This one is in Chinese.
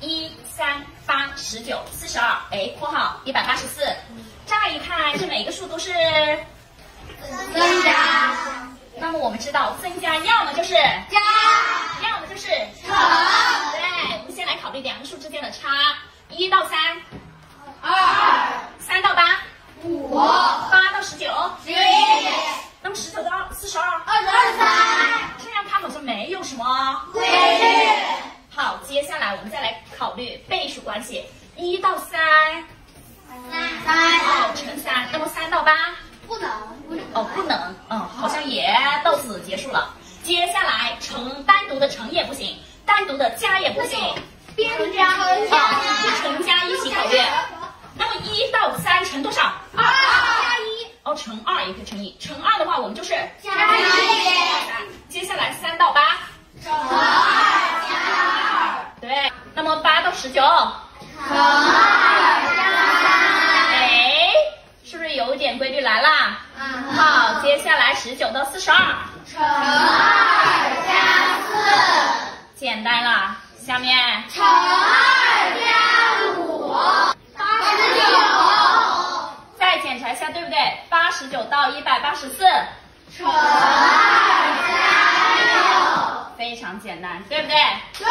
一三八十九四十二，哎，括号一百八十四。乍一看，这每个数都是增加。那么我们知道，增加要么就是加，要么就是乘。对，我们先来考虑两个数之间的差，一到三，二，三到八，五，八到十九，十。一，那么十九到四十二，二十二三，这样看好像没有什么。规律。好，接下来我们再来考虑倍数关系，一到三，三，哦，乘三，那么三到八，不能，不能，哦，不能，嗯，好像也到此结束了。接下来乘单独的乘也不行，单独的加也不行，边加啊，乘加一起考虑。那么一到三乘多少？二。加一，哦，乘二也可以乘一，乘二的话我们就是加一，接下来三到八，乘二加二，对，十九，乘二加三，哎，是不是有一点规律来啦？嗯好，接下来十九到四十二，乘二加四，简单了。下面乘二加五，八十九，再检查一下，对不对？八十九到一百八十四，乘二加六，非常简单，对不对？对。